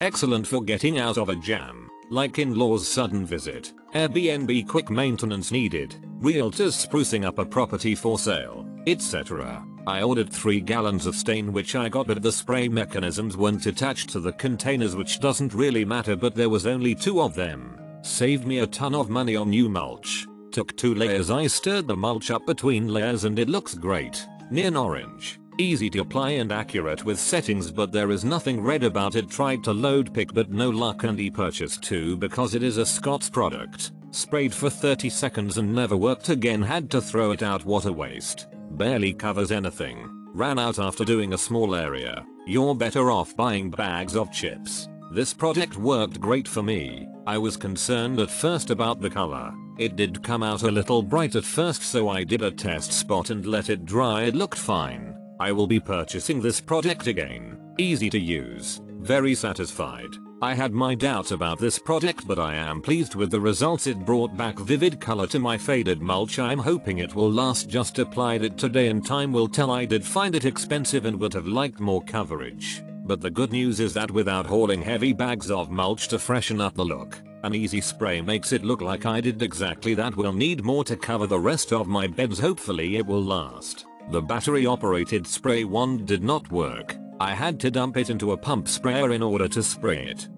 Excellent for getting out of a jam, like in-laws sudden visit, Airbnb quick maintenance needed, realtors sprucing up a property for sale, etc. I ordered 3 gallons of stain which I got but the spray mechanisms weren't attached to the containers which doesn't really matter but there was only 2 of them. Saved me a ton of money on new mulch. Took 2 layers I stirred the mulch up between layers and it looks great. Neon orange. Easy to apply and accurate with settings but there is nothing red about it tried to load pick but no luck and he purchased 2 because it is a Scott's product. Sprayed for 30 seconds and never worked again had to throw it out what a waste. Barely covers anything. Ran out after doing a small area. You're better off buying bags of chips. This product worked great for me. I was concerned at first about the color. It did come out a little bright at first so I did a test spot and let it dry it looked fine. I will be purchasing this product again. Easy to use. Very satisfied. I had my doubts about this product but I am pleased with the results it brought back vivid color to my faded mulch I'm hoping it will last just applied it today and time will tell I did find it expensive and would have liked more coverage. But the good news is that without hauling heavy bags of mulch to freshen up the look, an easy spray makes it look like I did exactly that will need more to cover the rest of my beds hopefully it will last. The battery operated spray wand did not work. I had to dump it into a pump sprayer in order to spray it.